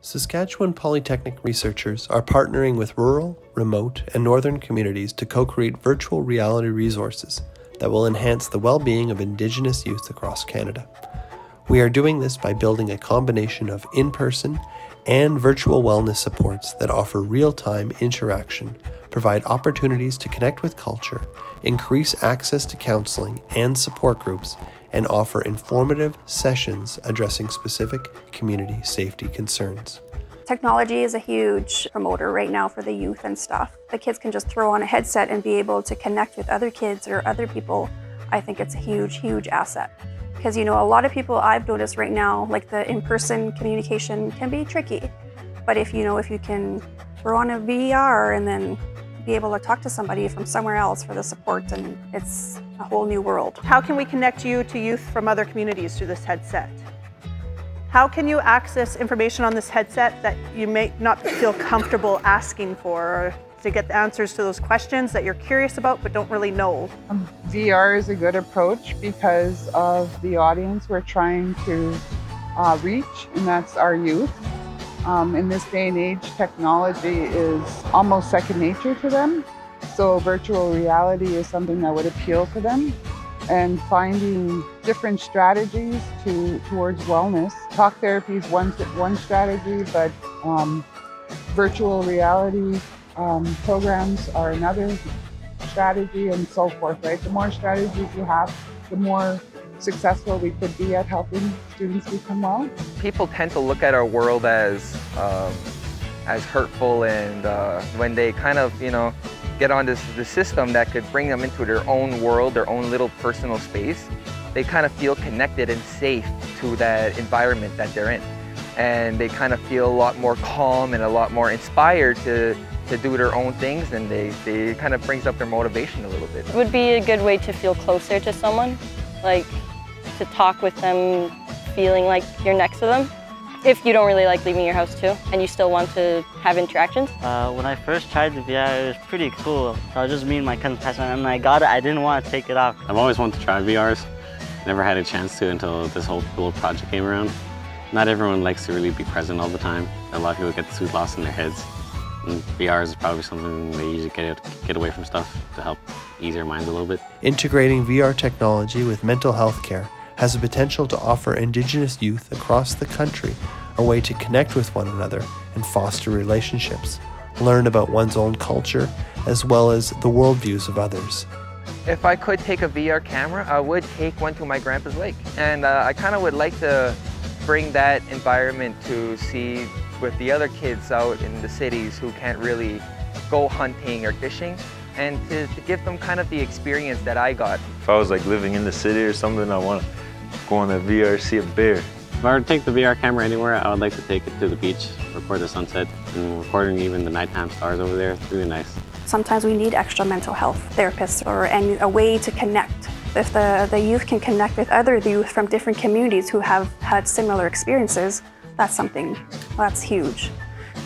Saskatchewan Polytechnic researchers are partnering with rural, remote, and northern communities to co create virtual reality resources that will enhance the well being of Indigenous youth across Canada. We are doing this by building a combination of in person and virtual wellness supports that offer real time interaction, provide opportunities to connect with culture, increase access to counseling and support groups, and offer informative sessions addressing specific community safety concerns. Technology is a huge promoter right now for the youth and stuff. The kids can just throw on a headset and be able to connect with other kids or other people. I think it's a huge, huge asset. Because, you know, a lot of people I've noticed right now, like the in-person communication can be tricky. But if, you know, if you can throw on a VR and then be able to talk to somebody from somewhere else for the support and it's a whole new world. How can we connect you to youth from other communities through this headset? How can you access information on this headset that you may not feel comfortable asking for or to get the answers to those questions that you're curious about but don't really know. Um, VR is a good approach because of the audience we're trying to uh, reach, and that's our youth. Um, in this day and age, technology is almost second nature to them. So virtual reality is something that would appeal to them. And finding different strategies to towards wellness. Talk therapy is one, one strategy, but um, virtual reality um, programs are another strategy and so forth, right? The more strategies you have, the more successful we could be at helping students become well. People tend to look at our world as um, as hurtful and uh, when they kind of, you know, get on this the system that could bring them into their own world, their own little personal space, they kind of feel connected and safe to that environment that they're in. And they kind of feel a lot more calm and a lot more inspired to to do their own things and they, they kind of brings up their motivation a little bit. It would be a good way to feel closer to someone, like to talk with them feeling like you're next to them. If you don't really like leaving your house too, and you still want to have interactions. Uh, when I first tried the VR, it was pretty cool. So I was just me and my cousin passing and I got it, I didn't want to take it off. I've always wanted to try VRs. Never had a chance to until this whole little project came around. Not everyone likes to really be present all the time. A lot of people get too lost in their heads. And VR is probably something they usually get, get away from stuff to help ease their minds a little bit. Integrating VR technology with mental health care has the potential to offer Indigenous youth across the country a way to connect with one another and foster relationships, learn about one's own culture, as well as the worldviews of others. If I could take a VR camera, I would take one to my grandpa's lake. And uh, I kind of would like to bring that environment to see with the other kids out in the cities who can't really go hunting or fishing and to, to, give them kind of the experience that I got. If I was like living in the city or something, I want to go on a VR, see a bear. If I were to take the VR camera anywhere, I would like to take it to the beach, record the sunset, and recording even the nighttime stars over there. It's really nice. Sometimes we need extra mental health therapists or any, a way to connect. If the, the youth can connect with other youth from different communities who have had similar experiences, that's something that's huge.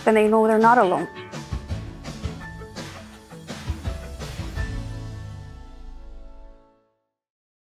Then they know they're not alone.